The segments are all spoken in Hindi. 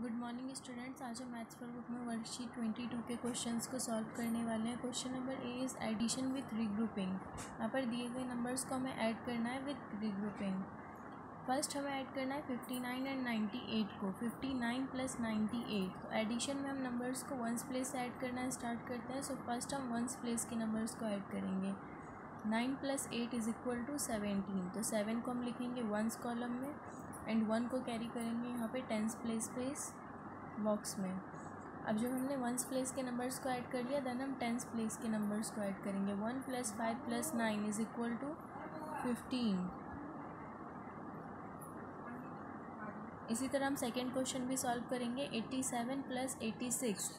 गुड मॉर्निंग स्टूडेंट्स आज हम मैथ्स फॉर बुक में वर्कशीट ट्वेंटी टू के क्वेश्चंस को सॉल्व करने वाले हैं। Question number A is addition with regrouping यहाँ पर दिए गए नंबर्स को हमें ऐड करना है विथ रीग्रुपिंग फ़र्स्ट हमें ऐड करना है fifty nine and ninety eight को। Fifty nine plus ninety eight तो एडिशन में हम नंबर्स को वंस प्लेस से ऐड करना स्टार्ट करते हैं। सो so फ़र्स्ट हम वंस प्लेस के नंबर्स को ऐड करेंगे। Nine plus eight is equal to seventeen तो सेवन को हम लिखेंगे वंस कॉलम में। एंड वन को कैरी करेंगे यहाँ पे टेंस प्लेस प्लेस बॉक्स में। अब जब हमने वंस प्लेस के नंबर्स को ऐड कर लिया देन हम टेंस प्लेस के नंबर्स को ऐड करेंगे। One plus five plus nine is equal to fifteen. इसी तरह हम सेकेंड क्वेश्चन भी सॉल्व करेंगे eighty seven plus eighty six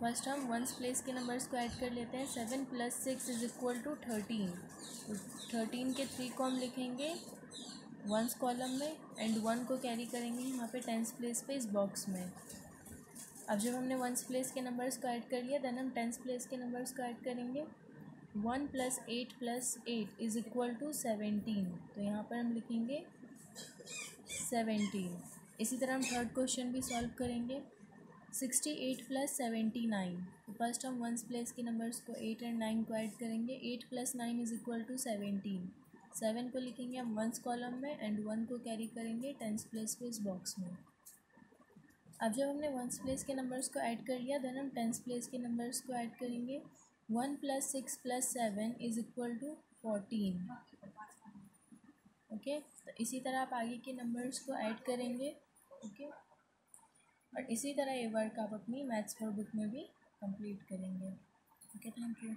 first हम वंस प्लेस के नंबर्स को ऐड कर लेते हैं seven plus six is equal to thirteen thirteen के थ्री को हम लिखेंगे वंस कॉलम में एंड वन को कैरी करेंगे यहाँ पे टेंस प्लेस पे इस बॉक्स में। अब जब हमने वंस प्लेस के नंबर्स को ऐड कर लिया देन हम टेंस प्लेस के नंबर्स को ऐड करेंगे। One plus eight plus eight is equal to seventeen तो यहाँ पर हम लिखेंगे सेवेंटीन इसी तरह हम थर्ड क्वेश्चन भी सॉल्व करेंगे। Sixty eight plus seventy nine तो फ़र्स्ट हम वंस प्लेस के नंबर्स को एट एंड नाइन को ऐड करेंगे। Eight plus nine is equal to seventeen seven को लिखेंगे हम वंस कॉलम में एंड वन को कैरी करेंगे टेंस प्लेस पे इस बॉक्स में। अब जब हमने वंस प्लेस के नंबर्स को ऐड कर लिया देन हम टेंस प्लेस के नंबर्स को ऐड करेंगे। One plus six plus seven is equal to fourteen okay तो इसी तरह आप आगे के नंबर्स को ऐड करेंगे। Okay okay? और इसी तरह ये वर्क आप अपनी मैथ्स फॉर बुक में भी कंप्लीट करेंगे। Okay thank you